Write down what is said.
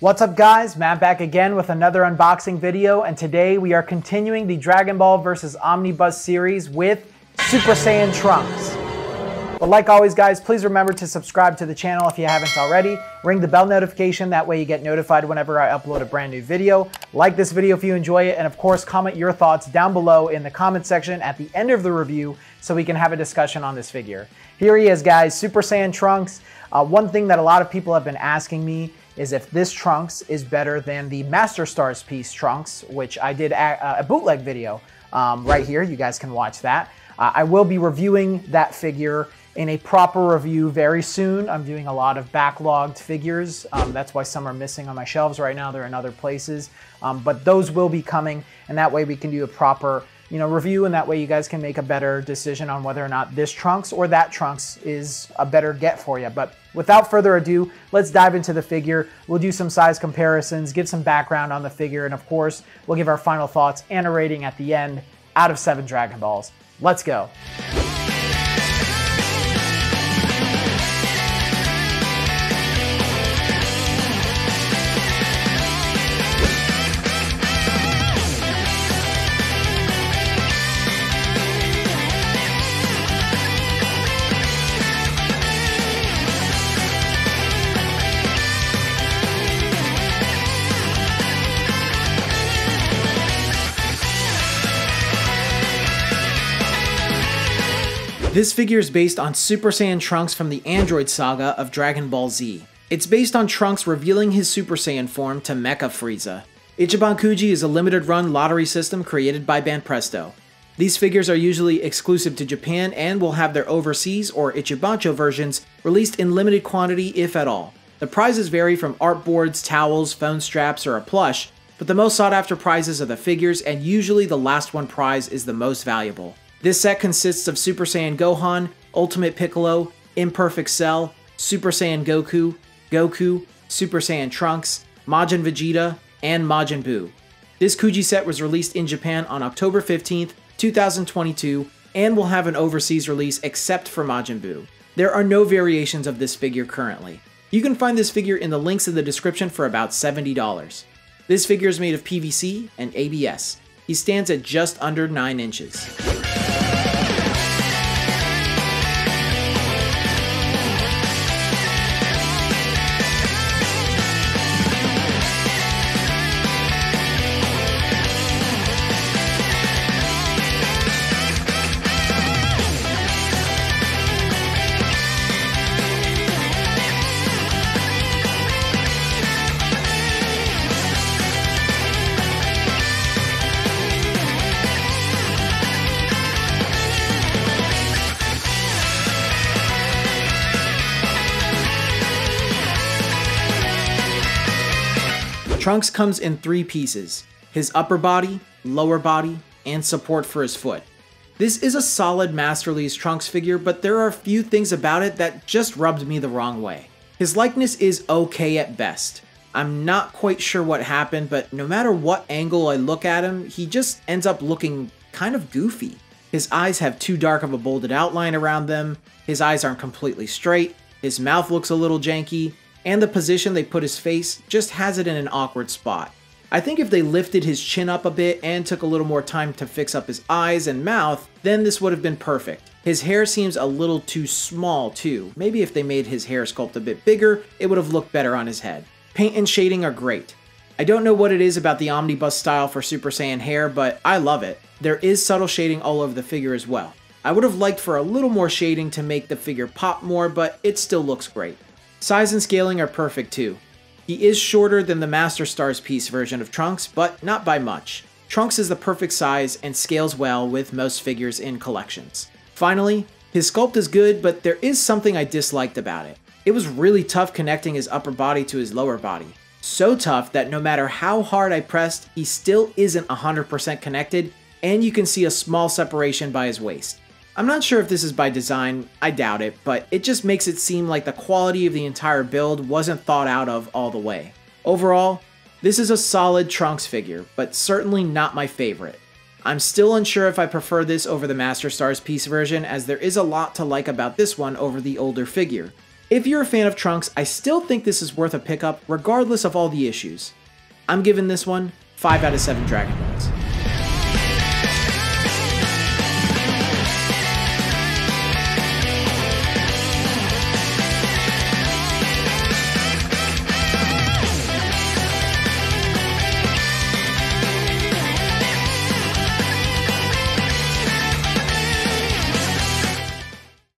What's up guys, Matt back again with another unboxing video and today we are continuing the Dragon Ball vs Omnibus series with Super Saiyan Trunks. But like always guys, please remember to subscribe to the channel if you haven't already. Ring the bell notification, that way you get notified whenever I upload a brand new video. Like this video if you enjoy it and of course comment your thoughts down below in the comment section at the end of the review so we can have a discussion on this figure. Here he is guys, Super Saiyan Trunks. Uh, one thing that a lot of people have been asking me is if this Trunks is better than the Master Stars piece Trunks, which I did a, a bootleg video um, right here. You guys can watch that. Uh, I will be reviewing that figure in a proper review very soon. I'm doing a lot of backlogged figures. Um, that's why some are missing on my shelves right now. They're in other places. Um, but those will be coming, and that way we can do a proper you know, review, and that way you guys can make a better decision on whether or not this Trunks or that Trunks is a better get for you. But without further ado, let's dive into the figure. We'll do some size comparisons, give some background on the figure, and of course, we'll give our final thoughts and a rating at the end out of seven Dragon Balls. Let's go. This figure is based on Super Saiyan Trunks from the Android saga of Dragon Ball Z. It's based on Trunks revealing his Super Saiyan form to Mecha Frieza. Ichiban Kuji is a limited run lottery system created by Banpresto. These figures are usually exclusive to Japan and will have their overseas or Ichibansho versions released in limited quantity if at all. The prizes vary from art boards, towels, phone straps, or a plush, but the most sought after prizes are the figures and usually the last one prize is the most valuable. This set consists of Super Saiyan Gohan, Ultimate Piccolo, Imperfect Cell, Super Saiyan Goku, Goku, Super Saiyan Trunks, Majin Vegeta, and Majin Buu. This Kuji set was released in Japan on October 15th, 2022, and will have an overseas release except for Majin Buu. There are no variations of this figure currently. You can find this figure in the links in the description for about $70. This figure is made of PVC and ABS. He stands at just under 9 inches. Trunks comes in three pieces, his upper body, lower body, and support for his foot. This is a solid Masterlise Trunks figure, but there are a few things about it that just rubbed me the wrong way. His likeness is okay at best. I'm not quite sure what happened, but no matter what angle I look at him, he just ends up looking kind of goofy. His eyes have too dark of a bolded outline around them, his eyes aren't completely straight, his mouth looks a little janky, and the position they put his face just has it in an awkward spot. I think if they lifted his chin up a bit and took a little more time to fix up his eyes and mouth, then this would have been perfect. His hair seems a little too small too. Maybe if they made his hair sculpt a bit bigger, it would have looked better on his head. Paint and shading are great. I don't know what it is about the omnibus style for Super Saiyan hair, but I love it. There is subtle shading all over the figure as well. I would have liked for a little more shading to make the figure pop more, but it still looks great. Size and scaling are perfect too. He is shorter than the Master Stars piece version of Trunks, but not by much. Trunks is the perfect size and scales well with most figures in collections. Finally, his sculpt is good, but there is something I disliked about it. It was really tough connecting his upper body to his lower body. So tough that no matter how hard I pressed, he still isn't 100% connected, and you can see a small separation by his waist. I'm not sure if this is by design, I doubt it, but it just makes it seem like the quality of the entire build wasn't thought out of all the way. Overall, this is a solid Trunks figure, but certainly not my favorite. I'm still unsure if I prefer this over the Master Stars piece version as there is a lot to like about this one over the older figure. If you're a fan of Trunks, I still think this is worth a pickup regardless of all the issues. I'm giving this one 5 out of 7 Dragon Balls.